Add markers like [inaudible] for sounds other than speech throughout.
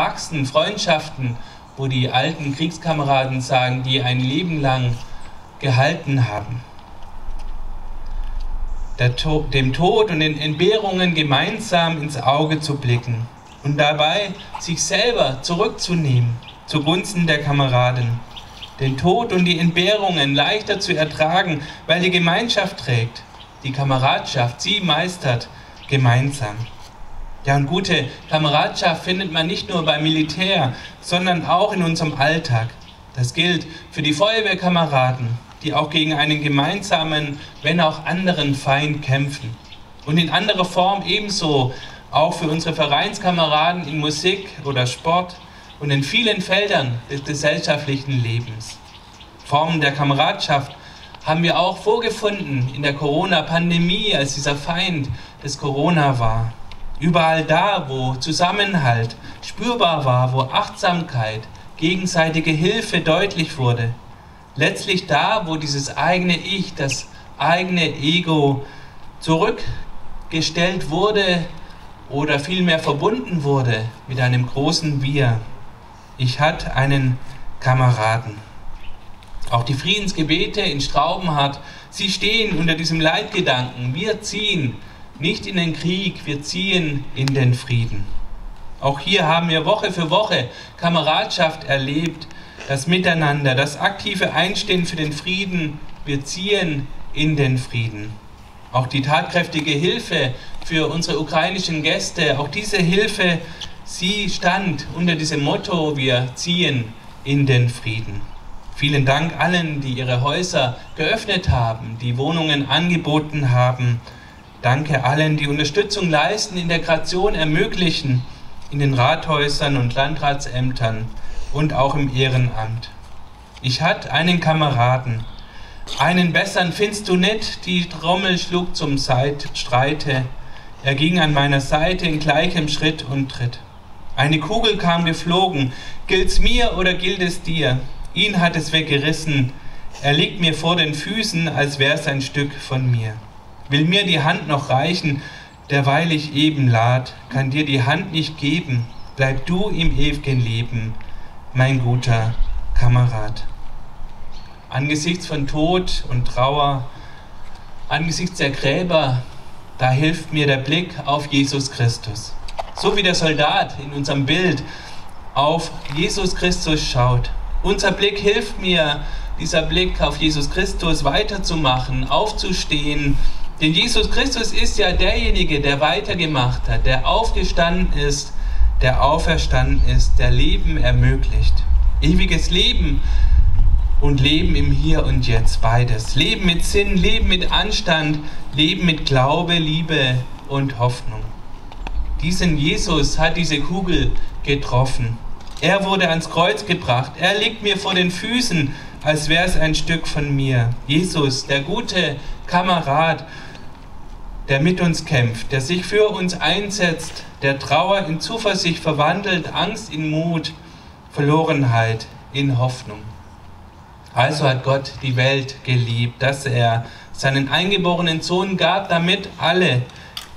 wachsen Freundschaften, wo die alten Kriegskameraden sagen, die ein Leben lang gehalten haben. To dem Tod und den Entbehrungen gemeinsam ins Auge zu blicken und dabei sich selber zurückzunehmen zugunsten der Kameraden. Den Tod und die Entbehrungen leichter zu ertragen, weil die Gemeinschaft trägt, die Kameradschaft sie meistert gemeinsam. Ja, und gute Kameradschaft findet man nicht nur beim Militär, sondern auch in unserem Alltag. Das gilt für die Feuerwehrkameraden, die auch gegen einen gemeinsamen, wenn auch anderen Feind kämpfen. Und in anderer Form ebenso auch für unsere Vereinskameraden in Musik oder Sport und in vielen Feldern des gesellschaftlichen Lebens. Formen der Kameradschaft haben wir auch vorgefunden in der Corona-Pandemie, als dieser Feind des Corona war. Überall da, wo Zusammenhalt spürbar war, wo Achtsamkeit, gegenseitige Hilfe deutlich wurde. Letztlich da, wo dieses eigene Ich, das eigene Ego zurückgestellt wurde oder vielmehr verbunden wurde mit einem großen Wir. Ich hatte einen Kameraden. Auch die Friedensgebete in Straubenhardt, sie stehen unter diesem Leitgedanken. Wir ziehen nicht in den Krieg, wir ziehen in den Frieden. Auch hier haben wir Woche für Woche Kameradschaft erlebt, das Miteinander, das aktive Einstehen für den Frieden. Wir ziehen in den Frieden. Auch die tatkräftige Hilfe für unsere ukrainischen Gäste, auch diese Hilfe, sie stand unter diesem Motto, wir ziehen in den Frieden. Vielen Dank allen, die ihre Häuser geöffnet haben, die Wohnungen angeboten haben Danke allen, die Unterstützung leisten, Integration ermöglichen in den Rathäusern und Landratsämtern und auch im Ehrenamt. Ich hatte einen Kameraden, einen bessern findest du nicht, die Trommel schlug zum Streite. Er ging an meiner Seite in gleichem Schritt und Tritt. Eine Kugel kam geflogen, gilt's mir oder gilt es dir? Ihn hat es weggerissen, er liegt mir vor den Füßen, als wär's ein Stück von mir will mir die Hand noch reichen, derweil ich eben lad, kann dir die Hand nicht geben, bleib du im ewigen Leben, mein guter Kamerad. Angesichts von Tod und Trauer, angesichts der Gräber, da hilft mir der Blick auf Jesus Christus. So wie der Soldat in unserem Bild auf Jesus Christus schaut. Unser Blick hilft mir, dieser Blick auf Jesus Christus weiterzumachen, aufzustehen, denn Jesus Christus ist ja derjenige, der weitergemacht hat, der aufgestanden ist, der auferstanden ist, der Leben ermöglicht. Ewiges Leben und Leben im Hier und Jetzt, beides. Leben mit Sinn, Leben mit Anstand, Leben mit Glaube, Liebe und Hoffnung. Diesen Jesus hat diese Kugel getroffen. Er wurde ans Kreuz gebracht. Er liegt mir vor den Füßen, als wäre es ein Stück von mir. Jesus, der gute Kamerad, der mit uns kämpft, der sich für uns einsetzt, der Trauer in Zuversicht verwandelt, Angst in Mut, Verlorenheit in Hoffnung. Also hat Gott die Welt geliebt, dass er seinen eingeborenen Sohn gab, damit alle,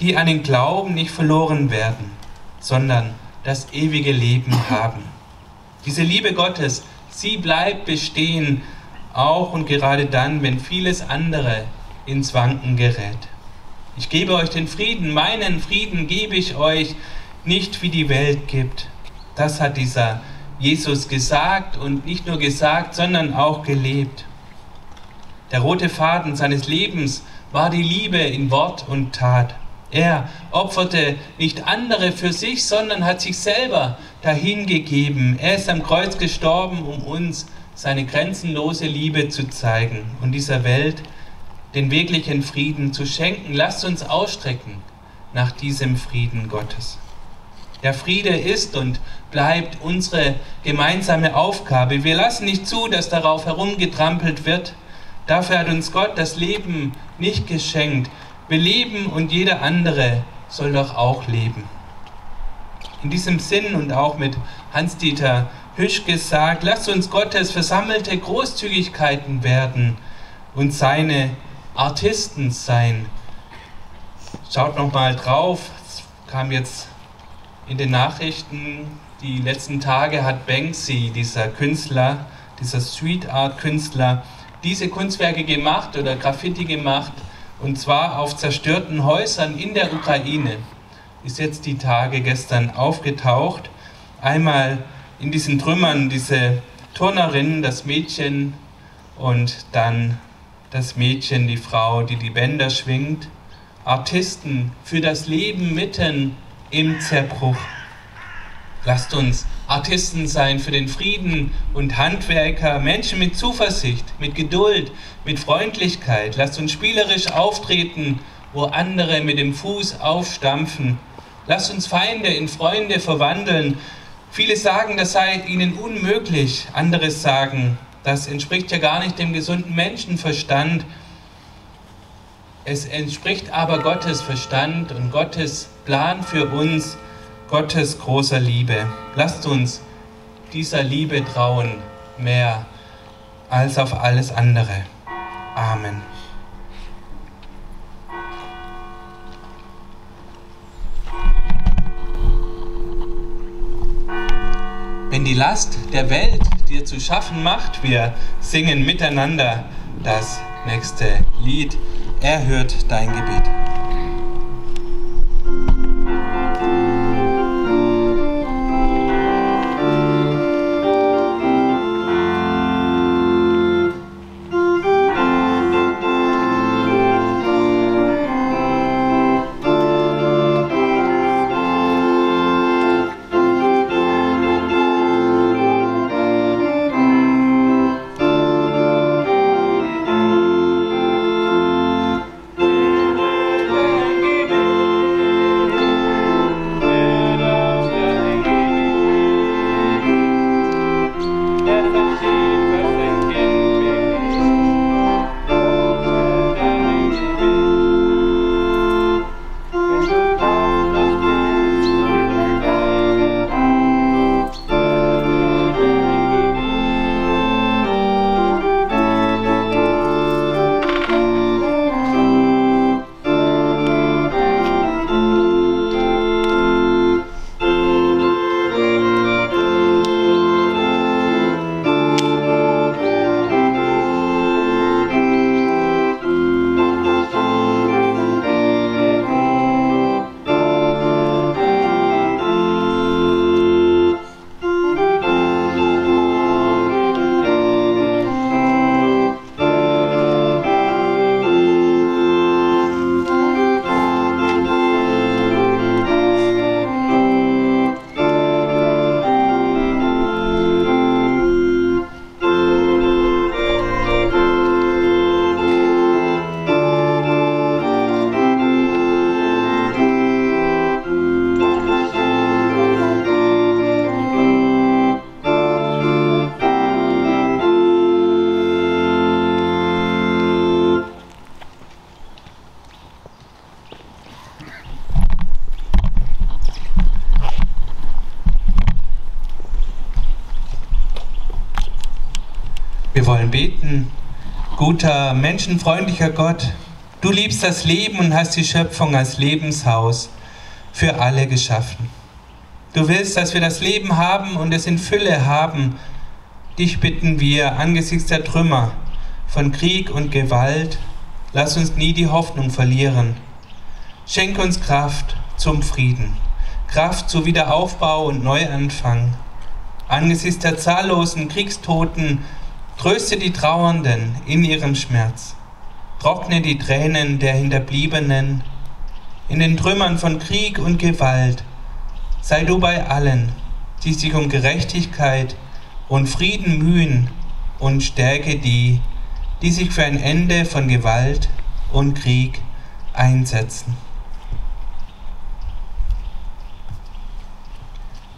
die an den Glauben nicht verloren werden, sondern das ewige Leben haben. Diese Liebe Gottes, sie bleibt bestehen, auch und gerade dann, wenn vieles andere ins Wanken gerät. Ich gebe euch den Frieden, meinen Frieden gebe ich euch, nicht wie die Welt gibt. Das hat dieser Jesus gesagt und nicht nur gesagt, sondern auch gelebt. Der rote Faden seines Lebens war die Liebe in Wort und Tat. Er opferte nicht andere für sich, sondern hat sich selber dahingegeben. Er ist am Kreuz gestorben, um uns seine grenzenlose Liebe zu zeigen und dieser Welt den wirklichen Frieden zu schenken. Lasst uns ausstrecken nach diesem Frieden Gottes. Der Friede ist und bleibt unsere gemeinsame Aufgabe. Wir lassen nicht zu, dass darauf herumgetrampelt wird. Dafür hat uns Gott das Leben nicht geschenkt. Wir leben und jeder andere soll doch auch leben. In diesem Sinn und auch mit Hans-Dieter Hüsch gesagt, lasst uns Gottes versammelte Großzügigkeiten werden und seine Artisten sein. Schaut noch mal drauf, es kam jetzt in den Nachrichten Die letzten Tage hat Banksy, dieser Künstler, dieser Street Art Künstler, diese Kunstwerke gemacht oder Graffiti gemacht und zwar auf zerstörten Häusern in der Ukraine. Ist jetzt die Tage gestern aufgetaucht. Einmal in diesen Trümmern diese Turnerin, das Mädchen und dann das Mädchen, die Frau, die die Bänder schwingt. Artisten für das Leben mitten im Zerbruch. Lasst uns Artisten sein für den Frieden und Handwerker, Menschen mit Zuversicht, mit Geduld, mit Freundlichkeit. Lasst uns spielerisch auftreten, wo andere mit dem Fuß aufstampfen. Lasst uns Feinde in Freunde verwandeln. Viele sagen, das sei ihnen unmöglich. Andere sagen, das entspricht ja gar nicht dem gesunden Menschenverstand. Es entspricht aber Gottes Verstand und Gottes Plan für uns. Gottes großer Liebe. Lasst uns dieser Liebe trauen mehr als auf alles andere. Amen. Wenn die Last der Welt dir zu schaffen macht, wir singen miteinander das nächste Lied. Er hört dein Gebet. Wollen beten. Guter, menschenfreundlicher Gott, du liebst das Leben und hast die Schöpfung als Lebenshaus für alle geschaffen. Du willst, dass wir das Leben haben und es in Fülle haben. Dich bitten wir angesichts der Trümmer von Krieg und Gewalt, lass uns nie die Hoffnung verlieren. Schenk uns Kraft zum Frieden, Kraft zu Wiederaufbau und Neuanfang. Angesichts der zahllosen Kriegstoten Tröste die Trauernden in ihrem Schmerz. Trockne die Tränen der Hinterbliebenen. In den Trümmern von Krieg und Gewalt sei du bei allen, die sich um Gerechtigkeit und Frieden mühen und stärke die, die sich für ein Ende von Gewalt und Krieg einsetzen.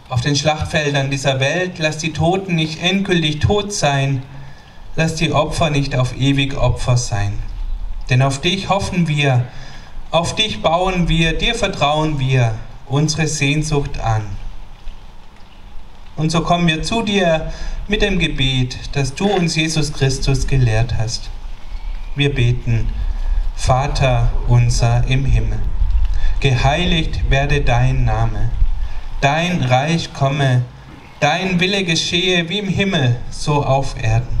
Auf den Schlachtfeldern dieser Welt lass die Toten nicht endgültig tot sein, lass die Opfer nicht auf ewig Opfer sein. Denn auf dich hoffen wir, auf dich bauen wir, dir vertrauen wir unsere Sehnsucht an. Und so kommen wir zu dir mit dem Gebet, das du uns Jesus Christus gelehrt hast. Wir beten, Vater unser im Himmel, geheiligt werde dein Name, dein Reich komme, Dein Wille geschehe wie im Himmel, so auf Erden.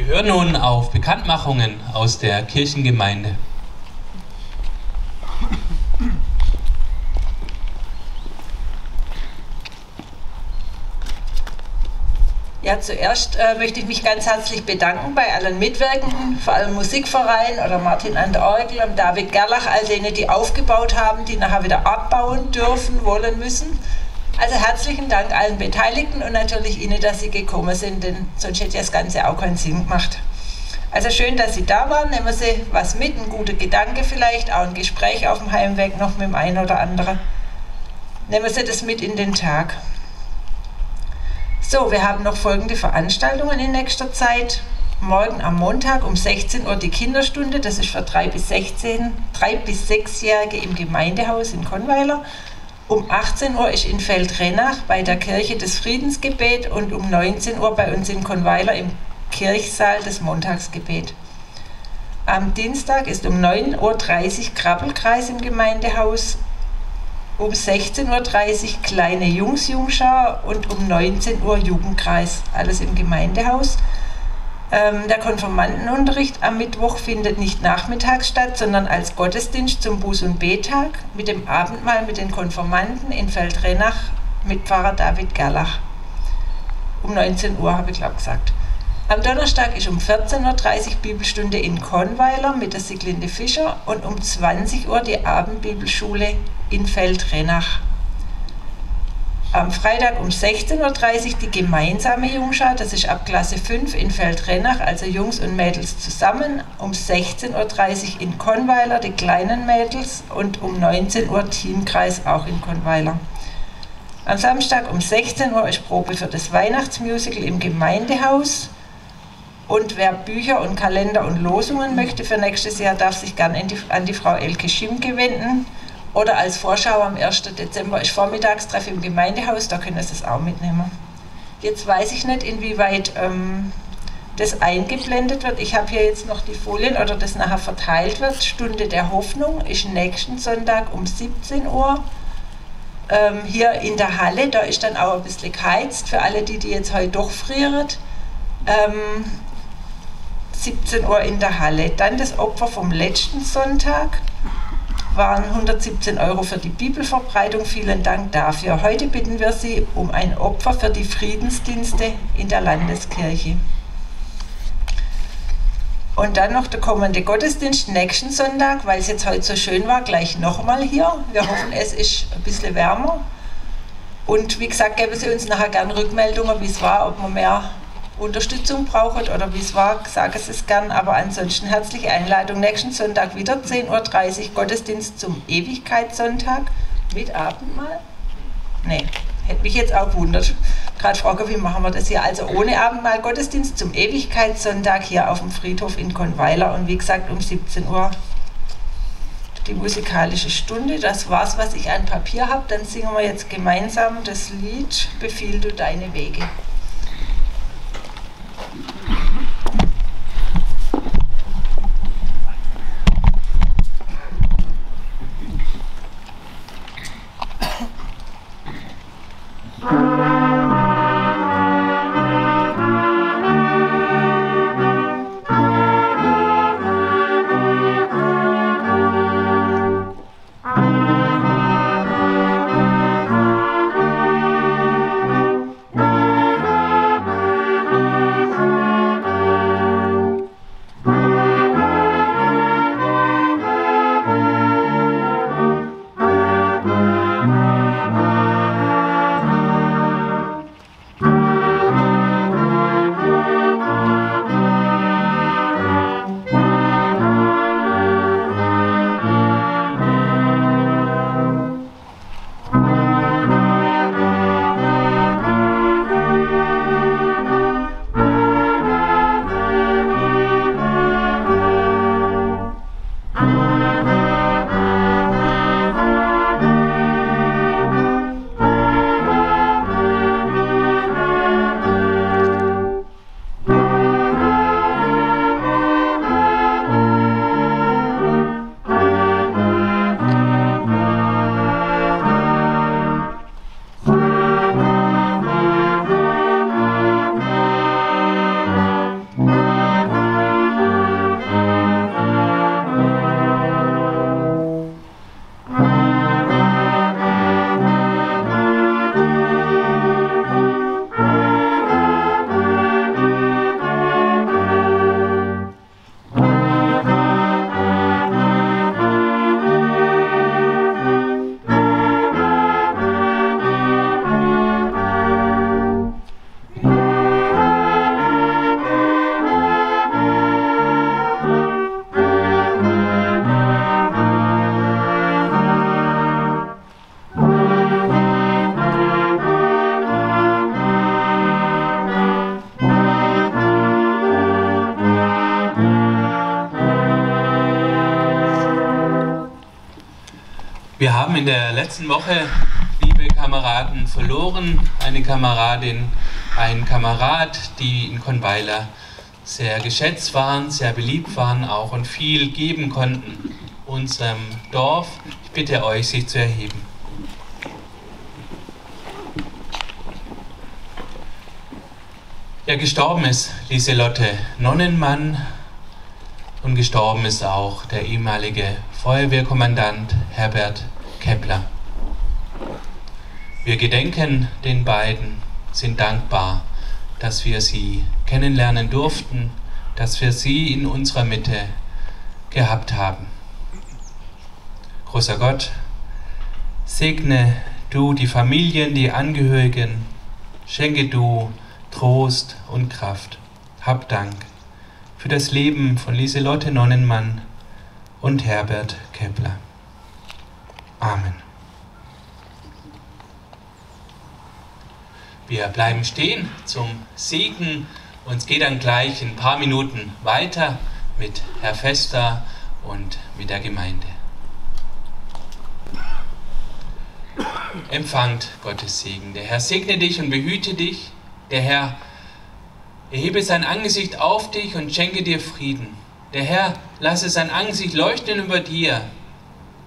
Wir hören nun auf Bekanntmachungen aus der Kirchengemeinde. Ja, zuerst äh, möchte ich mich ganz herzlich bedanken bei allen Mitwirkenden, vor allem Musikverein oder Martin an der Orgel und David Gerlach, all denen, die aufgebaut haben, die nachher wieder abbauen dürfen, wollen, müssen. Also herzlichen Dank allen Beteiligten und natürlich Ihnen, dass Sie gekommen sind, denn sonst hätte das Ganze auch keinen Sinn gemacht. Also schön, dass Sie da waren. Nehmen Sie was mit, ein guter Gedanke vielleicht, auch ein Gespräch auf dem Heimweg noch mit dem einen oder anderen. Nehmen Sie das mit in den Tag. So, wir haben noch folgende Veranstaltungen in nächster Zeit. Morgen am Montag um 16 Uhr die Kinderstunde, das ist für 3 bis 16, 3 bis 6-Jährige im Gemeindehaus in Konweiler. Um 18 Uhr ist in Feldrenach bei der Kirche des Friedensgebet und um 19 Uhr bei uns in Konweiler im Kirchsaal das Montagsgebet. Am Dienstag ist um 9.30 Uhr Krabbelkreis im Gemeindehaus, um 16.30 Uhr kleine Jungsjungschar und um 19 Uhr Jugendkreis, alles im Gemeindehaus. Ähm, der Konformantenunterricht am Mittwoch findet nicht nachmittags statt, sondern als Gottesdienst zum Buß- und Betag mit dem Abendmahl mit den Konformanten in Feldrenach mit Pfarrer David Gerlach. Um 19 Uhr habe ich glaube gesagt. Am Donnerstag ist um 14.30 Uhr Bibelstunde in Kornweiler mit der Siglinde Fischer und um 20 Uhr die Abendbibelschule in Feldrenach. Am Freitag um 16.30 Uhr die gemeinsame Jungschar, das ist ab Klasse 5 in Feldrenach, also Jungs und Mädels zusammen. Um 16.30 Uhr in Konweiler die kleinen Mädels und um 19 Uhr Teamkreis auch in Konweiler. Am Samstag um 16 Uhr ist Probe für das Weihnachtsmusical im Gemeindehaus. Und wer Bücher und Kalender und Losungen möchte für nächstes Jahr, darf sich gerne an die Frau Elke Schimke wenden. Oder als Vorschau am 1. Dezember ist Vormittagstreff im Gemeindehaus, da können Sie es auch mitnehmen. Jetzt weiß ich nicht, inwieweit ähm, das eingeblendet wird. Ich habe hier jetzt noch die Folien oder das nachher verteilt wird. Stunde der Hoffnung ist nächsten Sonntag um 17 Uhr. Ähm, hier in der Halle, da ist dann auch ein bisschen geheizt für alle, die, die jetzt heute doch frieren. Ähm, 17 Uhr in der Halle. Dann das Opfer vom letzten Sonntag waren 117 Euro für die Bibelverbreitung. Vielen Dank dafür. Heute bitten wir Sie um ein Opfer für die Friedensdienste in der Landeskirche. Und dann noch der kommende Gottesdienst nächsten Sonntag, weil es jetzt heute so schön war, gleich nochmal hier. Wir hoffen, es ist ein bisschen wärmer. Und wie gesagt, geben Sie uns nachher gerne Rückmeldungen, wie es war, ob man mehr Unterstützung braucht oder wie es war, sage es es gern. Aber ansonsten herzliche Einladung. Nächsten Sonntag wieder 10.30 Uhr Gottesdienst zum Ewigkeitssonntag mit Abendmahl. Nee, hätte mich jetzt auch gewundert. Gerade frage, wie machen wir das hier? Also ohne Abendmahl Gottesdienst zum Ewigkeitssonntag hier auf dem Friedhof in Konweiler und wie gesagt um 17 Uhr die musikalische Stunde. Das war's, was ich an Papier habe. Dann singen wir jetzt gemeinsam das Lied Befiehl du deine Wege. Letzten Woche, liebe Kameraden, verloren. Eine Kameradin, ein Kamerad, die in Konweiler sehr geschätzt waren, sehr beliebt waren auch und viel geben konnten unserem Dorf. Ich bitte euch, sich zu erheben. Ja, gestorben ist Lieselotte Nonnenmann und gestorben ist auch der ehemalige Feuerwehrkommandant Herbert Kepler. Wir gedenken den beiden, sind dankbar, dass wir sie kennenlernen durften, dass wir sie in unserer Mitte gehabt haben. Großer Gott, segne du die Familien, die Angehörigen, schenke du Trost und Kraft. Hab Dank für das Leben von Lieselotte Nonnenmann und Herbert Kepler. Amen. Wir bleiben stehen zum Segen und es geht dann gleich in ein paar Minuten weiter mit Herr Fester und mit der Gemeinde. Empfangt Gottes Segen. Der Herr segne dich und behüte dich. Der Herr erhebe sein Angesicht auf dich und schenke dir Frieden. Der Herr lasse sein Angesicht leuchten über dir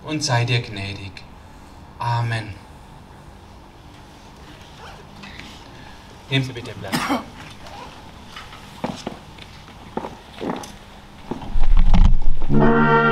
und sei dir gnädig. Amen. Nehmen Sie bitte Platz. Thank [laughs]